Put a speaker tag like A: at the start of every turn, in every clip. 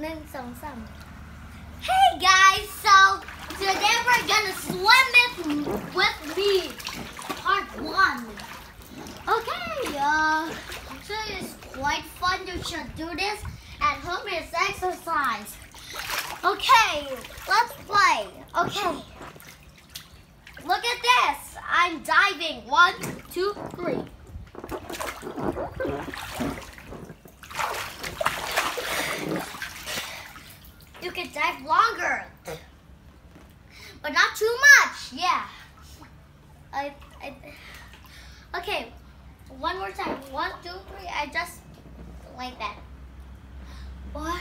A: หนึ่งสองสาม Hey guys so today we're gonna swim with, with me part one Okay uh so it's quite fun you should do this at home it's exercise Okay let's play Okay Look at this I'm diving one two three Dive longer, but not too much. Yeah. I, I, okay, one more time. One, two, three. I just like that. One,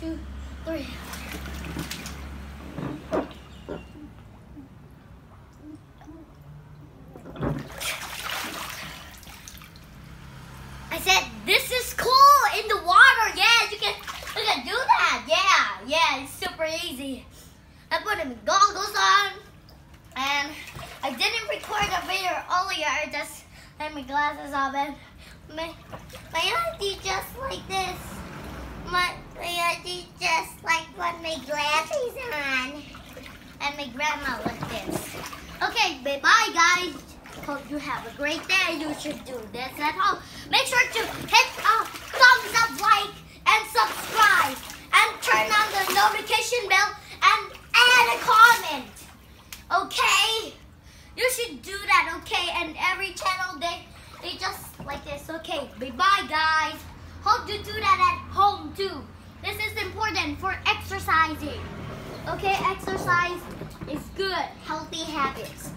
A: two, three. I said this is cool in the water. Yeah, you can you can do that. Yeah, yeah, easy. I put my goggles on, and I didn't record a video earlier. I just had my glasses on, and my my auntie just like this. My my auntie just like put my glasses on, and my grandma like this. Okay, bye bye guys. Hope you have a great day. You should do this at home sure to hit a thumbs up like and subscribe and turn on the notification bell and add a comment. Okay? You should do that, okay? And every channel they they just like this. Okay, bye bye guys. Hope you do that at home too. This is important for exercising. Okay, exercise is good, healthy habits.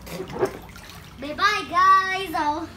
A: Bye bye guys. Oh.